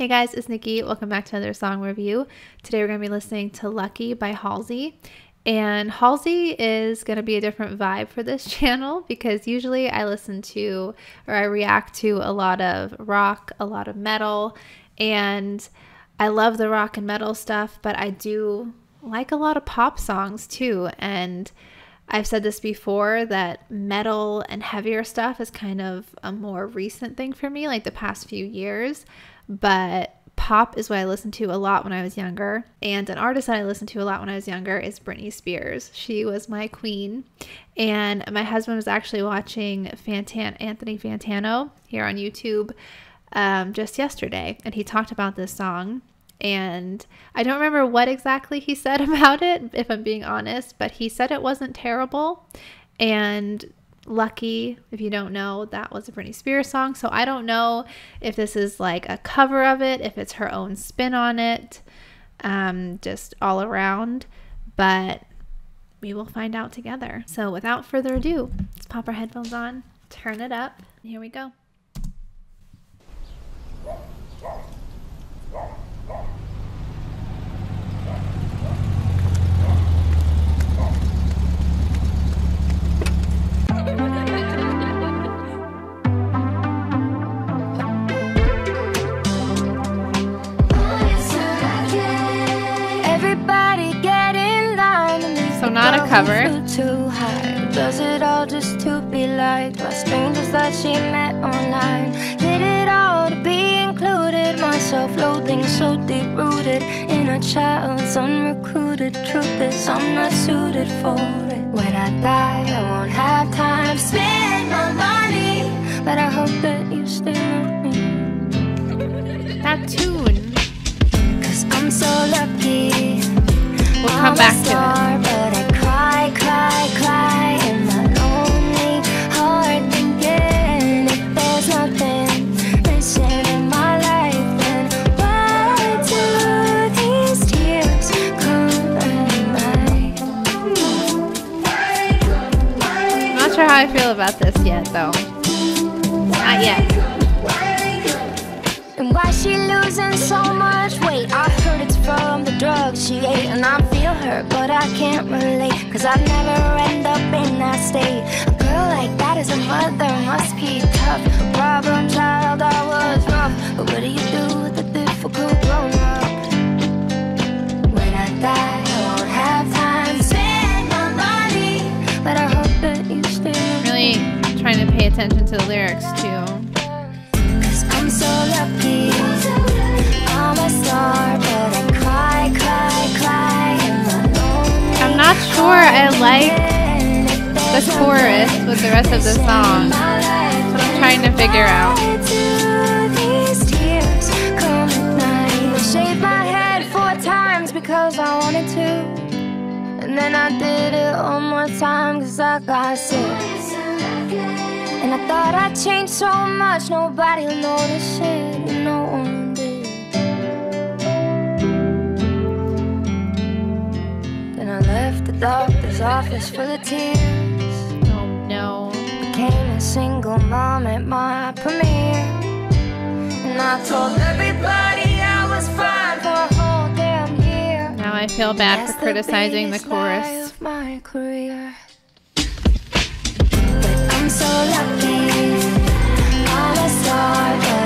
Hey guys, it's Nikki. Welcome back to another song review. Today we're going to be listening to Lucky by Halsey. And Halsey is going to be a different vibe for this channel because usually I listen to or I react to a lot of rock, a lot of metal, and I love the rock and metal stuff, but I do like a lot of pop songs too. And I've said this before that metal and heavier stuff is kind of a more recent thing for me, like the past few years but pop is what I listened to a lot when I was younger. And an artist that I listened to a lot when I was younger is Britney Spears. She was my queen. And my husband was actually watching Fantan- Anthony Fantano here on YouTube um, just yesterday. And he talked about this song. And I don't remember what exactly he said about it, if I'm being honest, but he said it wasn't terrible. And Lucky, if you don't know, that was a Britney Spears song. So I don't know if this is like a cover of it, if it's her own spin on it, um, just all around. But we will find out together. So without further ado, let's pop our headphones on, turn it up, here we go. Cover. Too high. Does it all just to be liked by strangers that she met online? Did it all to be included? My self-loathing so deep-rooted in a child's unrecruited truth is I'm not suited for it. When I die, I won't have time to spend my money, but I hope that you stay with me. That tune. Cause I'm so lucky. We'll come back to it. Yet, though. Not yet. And why she losing so much weight? I heard it's from the drugs she ate, and I feel her, but I can't relate. Cause I never end up in that state. A girl like that is a mother, must be tough. A problem child, I was rough. But what do you do with a difficult grown up? When I die, attention to the lyrics too. I'm so lucky. I'm a star, but I cry, cry, cry. I'm not sure I like the chorus with the rest of the song. That's what I'm trying to figure out. because I wanted to And then I did it one more time cause I got sick and I thought I'd change so much, nobody'll notice it, no one did. Then I left the doctor's office for the tears. Oh no. Became a single mom at my premiere. And I told everybody I was fine for a whole damn year. Now I feel bad for criticizing the, the chorus. So lucky. I'm a star,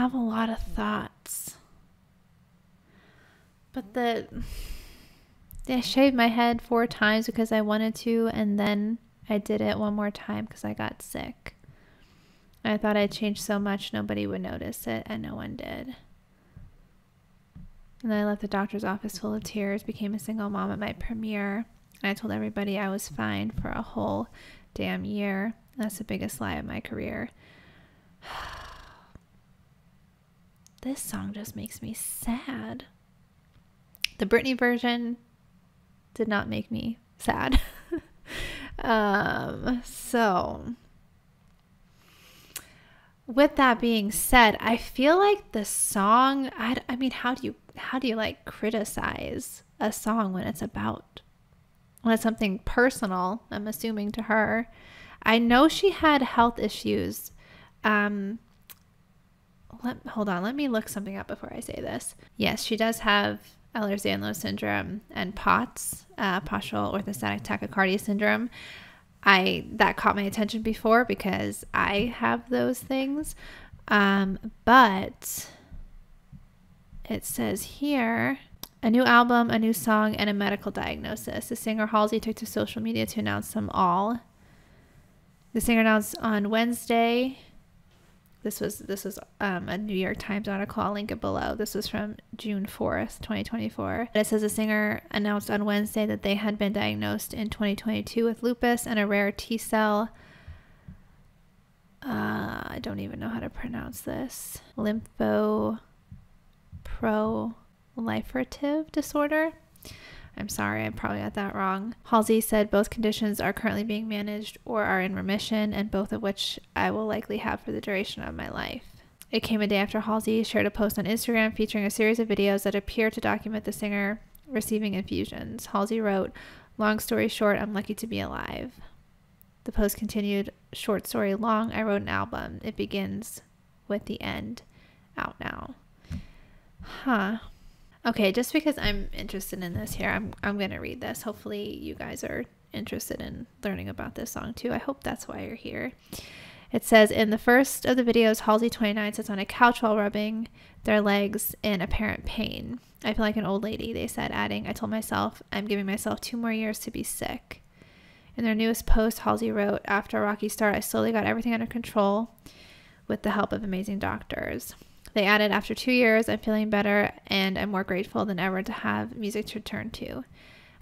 have a lot of thoughts. But the I shaved my head four times because I wanted to, and then I did it one more time because I got sick. I thought I'd changed so much nobody would notice it, and no one did. And then I left the doctor's office full of tears, became a single mom at my premiere, I told everybody I was fine for a whole damn year. That's the biggest lie of my career. This song just makes me sad. The Britney version did not make me sad. um, so, with that being said, I feel like the song. I, I mean, how do you how do you like criticize a song when it's about when it's something personal? I'm assuming to her. I know she had health issues. Um, let hold on. Let me look something up before I say this. Yes, she does have Ehlers-Danlos syndrome and POTS, uh, postural orthostatic tachycardia syndrome. I that caught my attention before because I have those things. Um, but it says here a new album, a new song, and a medical diagnosis. The singer Halsey took to social media to announce them all. The singer announced on Wednesday this was this was um, a New York Times article. I'll link it below. This was from June fourth, twenty twenty four. It says a singer announced on Wednesday that they had been diagnosed in twenty twenty two with lupus and a rare T cell. Uh, I don't even know how to pronounce this. Lymphoproliferative disorder. I'm sorry, I probably got that wrong. Halsey said both conditions are currently being managed or are in remission, and both of which I will likely have for the duration of my life. It came a day after Halsey shared a post on Instagram featuring a series of videos that appear to document the singer receiving infusions. Halsey wrote, Long story short, I'm lucky to be alive. The post continued, Short story long, I wrote an album. It begins with the end out now. Huh. Okay, just because I'm interested in this here, I'm I'm going to read this. Hopefully you guys are interested in learning about this song too. I hope that's why you're here. It says in the first of the videos, Halsey 29 sits on a couch while rubbing their legs in apparent pain. I feel like an old lady, they said, adding, I told myself I'm giving myself two more years to be sick. In their newest post, Halsey wrote, After a rocky start, I slowly got everything under control with the help of amazing doctors. They added, After two years, I'm feeling better and I'm more grateful than ever to have music to turn to.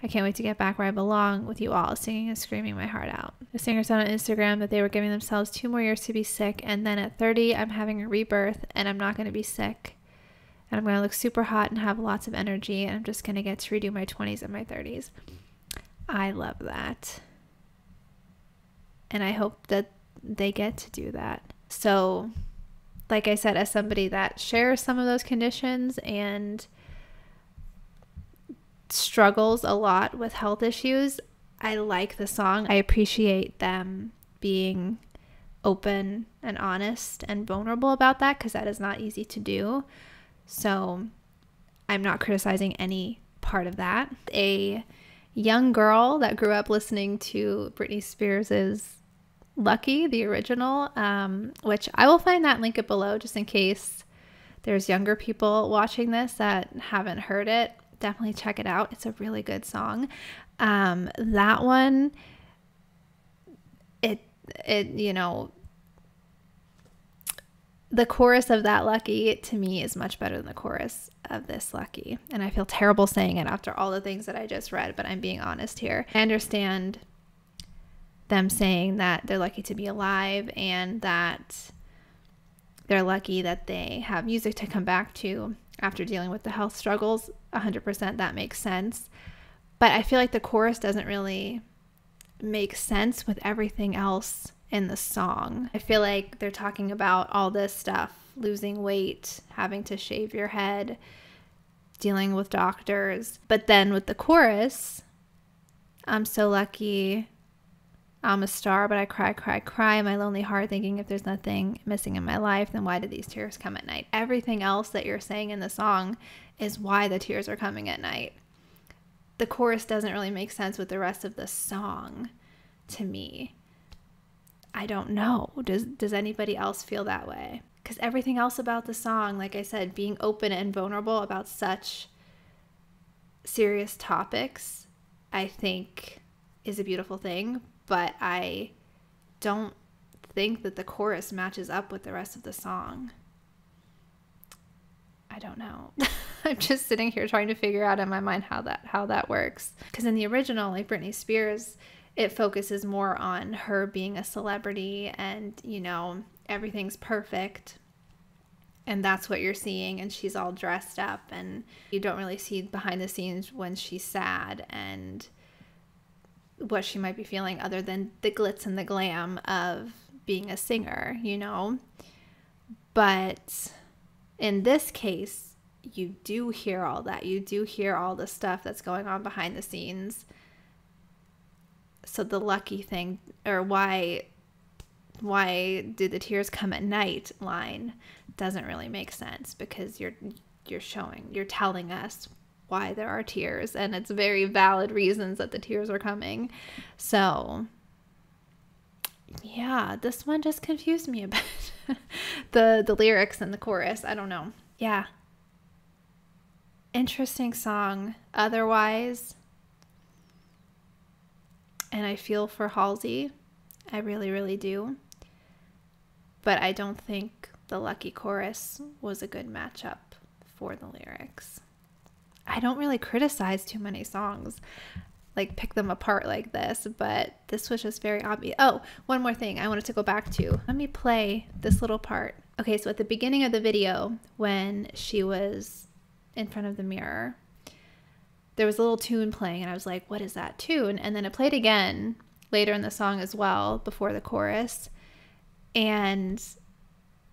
I can't wait to get back where I belong with you all, singing and screaming my heart out. The singer said on Instagram that they were giving themselves two more years to be sick, and then at 30, I'm having a rebirth and I'm not going to be sick. And I'm going to look super hot and have lots of energy, and I'm just going to get to redo my 20s and my 30s. I love that. And I hope that they get to do that. So, like I said, as somebody that shares some of those conditions and struggles a lot with health issues, I like the song. I appreciate them being open and honest and vulnerable about that because that is not easy to do. So I'm not criticizing any part of that. A young girl that grew up listening to Britney Spears's Lucky, the original, um, which I will find that link it below just in case there's younger people watching this that haven't heard it. Definitely check it out. It's a really good song. Um, that one, it, it, you know, the chorus of that lucky to me is much better than the chorus of this lucky. And I feel terrible saying it after all the things that I just read, but I'm being honest here. I understand them saying that they're lucky to be alive and that they're lucky that they have music to come back to after dealing with the health struggles. 100% that makes sense. But I feel like the chorus doesn't really make sense with everything else in the song. I feel like they're talking about all this stuff losing weight, having to shave your head, dealing with doctors. But then with the chorus, I'm so lucky I'm a star, but I cry, cry, cry in my lonely heart, thinking if there's nothing missing in my life, then why do these tears come at night? Everything else that you're saying in the song is why the tears are coming at night. The chorus doesn't really make sense with the rest of the song to me. I don't know. Does does anybody else feel that way? because everything else about the song, like I said, being open and vulnerable about such serious topics, I think is a beautiful thing. But I don't think that the chorus matches up with the rest of the song. I don't know. I'm just sitting here trying to figure out in my mind how that how that works. Because in the original, like Britney Spears, it focuses more on her being a celebrity and you know everything's perfect and that's what you're seeing and she's all dressed up and you don't really see behind the scenes when she's sad and what she might be feeling other than the glitz and the glam of being a singer you know? But in this case you do hear all that. You do hear all the stuff that's going on behind the scenes. So the lucky thing or why why do the tears come at night line doesn't really make sense because you're you're showing you're telling us why there are tears and it's very valid reasons that the tears are coming. So yeah this one just confused me a bit. The the lyrics and the chorus i don't know. Yeah. Interesting song. Otherwise and i feel for halsey i really really do. But I don't think the Lucky Chorus was a good matchup for the lyrics. I don't really criticize too many songs, like pick them apart like this, but this was just very obvious. Oh, one more thing I wanted to go back to. Let me play this little part. Okay, so at the beginning of the video, when she was in front of the mirror, there was a little tune playing, and I was like, what is that tune? And then it played again later in the song as well, before the chorus. And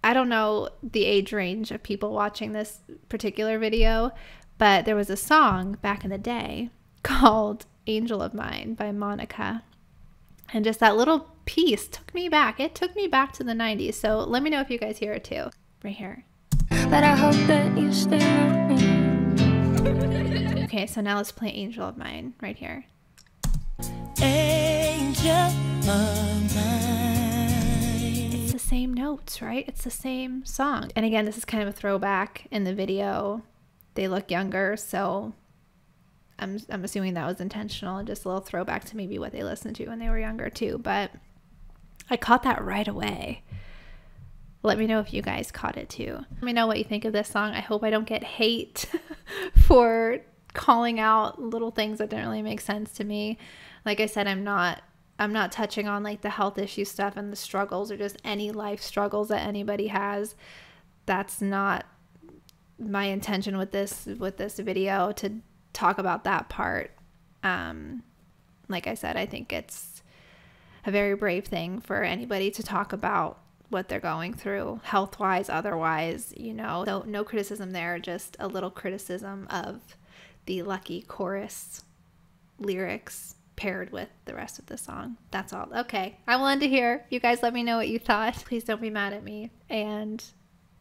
I don't know the age range of people watching this particular video, but there was a song back in the day called Angel of Mine by Monica. And just that little piece took me back. It took me back to the 90s. So let me know if you guys hear it too. Right here. But I hope that you stay with me. okay, so now let's play Angel of Mine right here. Angel of Mine The same notes, right? It's the same song. And again, this is kind of a throwback in the video. They look younger, so I'm, I'm assuming that was intentional and just a little throwback to maybe what they listened to when they were younger too. But I caught that right away. Let me know if you guys caught it too. Let me know what you think of this song. I hope I don't get hate for calling out little things that don't really make sense to me. Like I said, I'm not I'm not touching on like the health issue stuff and the struggles or just any life struggles that anybody has. That's not my intention with this with this video to talk about that part. Um like I said, I think it's a very brave thing for anybody to talk about what they're going through, health wise, otherwise, you know. So, no criticism there, just a little criticism of the lucky chorus lyrics paired with the rest of the song. That's all. Okay, I will end it here. You guys let me know what you thought. Please don't be mad at me. And